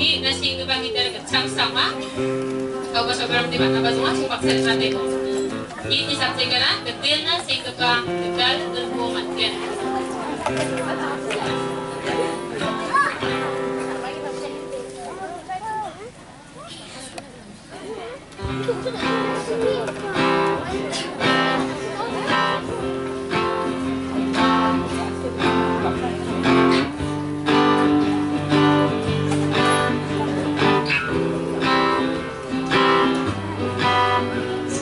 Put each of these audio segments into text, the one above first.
kita kecam sama kau kau sobat di mana? Bazu masuk paksa di sana ini satu kena ketilnya sing kekang kekal terkumat kan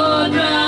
Lord.